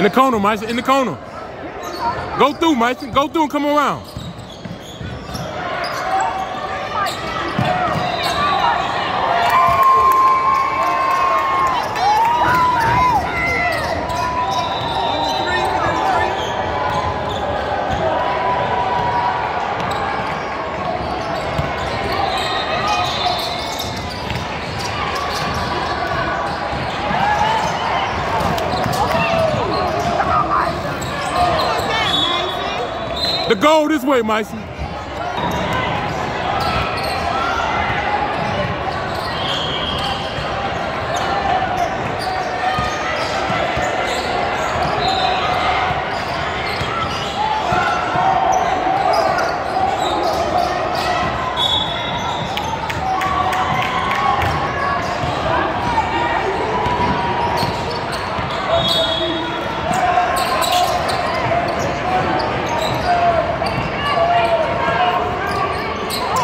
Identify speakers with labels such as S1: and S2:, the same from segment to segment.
S1: In the corner, Mason. In the corner. Go through, Mason. Go through and come around. The goal this way, Mason.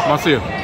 S1: Macio.